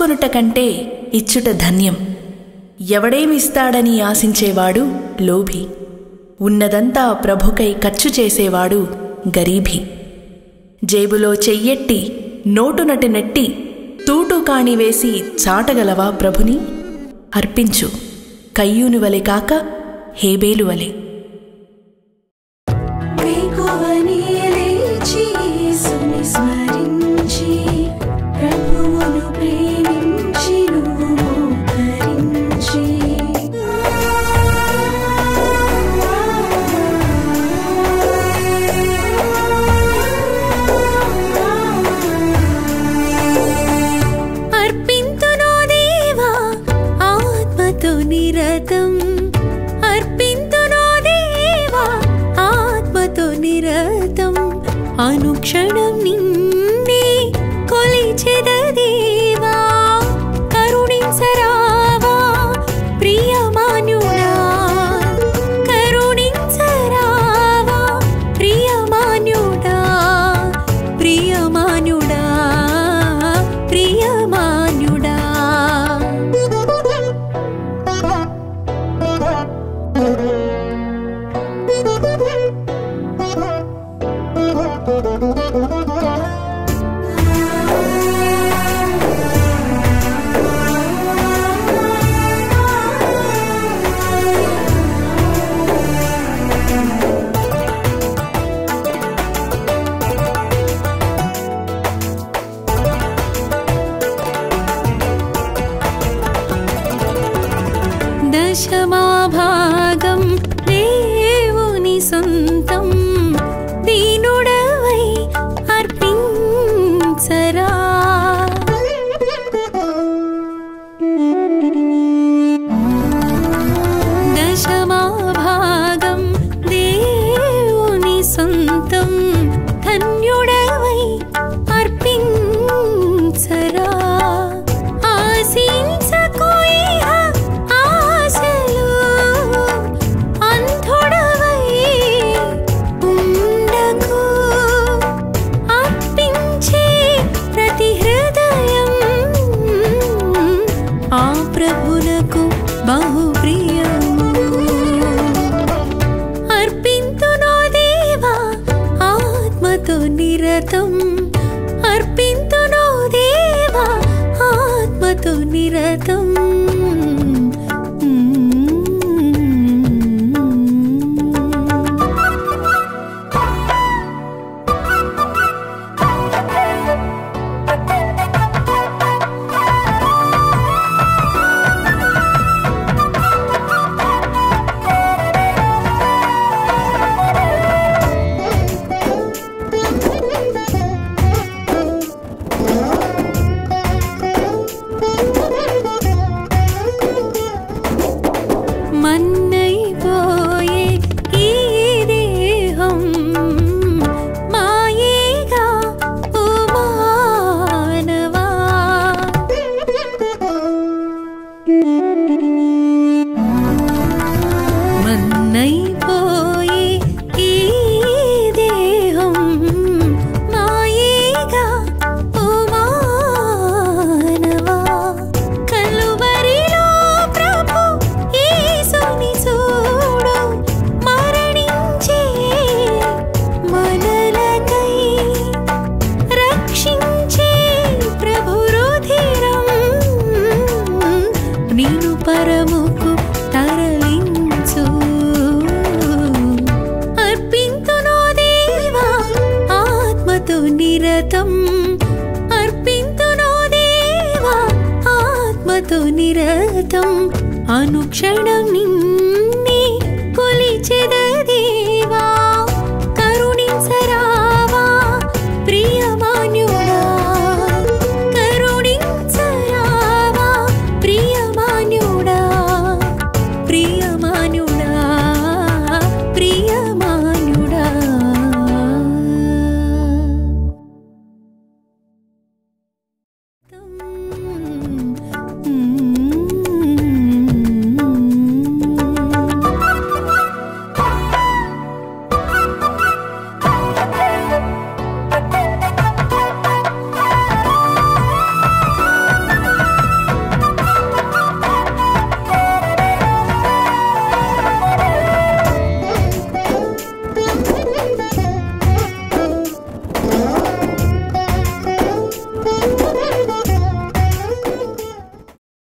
పుచ్చుకొనుట కంటే ఇచ్చుట ధన్యం. ఎవడేమిస్తాడని ఆశించేవాడు లోభి. ఉన్నదంతా ప్రభుకై ఖర్చు చేసేవాడు గరీభి జేబులో చెయ్యెట్టి నోటునటి నెట్టి తూటు కాణి వేసి చాటగలవా ప్రభుని? అర్పించు కయ్యూని వలె కాక హేబేలు నిరతం అర్పింతునో దేవా ఆత్మతో నిరతం అనుక్షణం నిన్నే ఆ ప్రభునకు బహు ప్రియము అర్పింతునో దేవా ఆత్మతో నిరతం. అర్పింతునో దేవా ఆత్మతో నిరతం. ఆత్మతో నిరతం. అనుక్షణం నిన్నే కొలిచెద